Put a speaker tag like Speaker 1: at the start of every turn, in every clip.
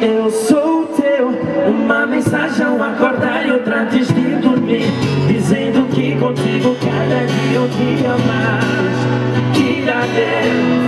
Speaker 1: eu sou teu Uma mensagem ao acordar e outra antes de dormir Dizendo que contigo cada dia eu te mais. Iradeiro, finalmente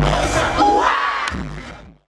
Speaker 2: Bye.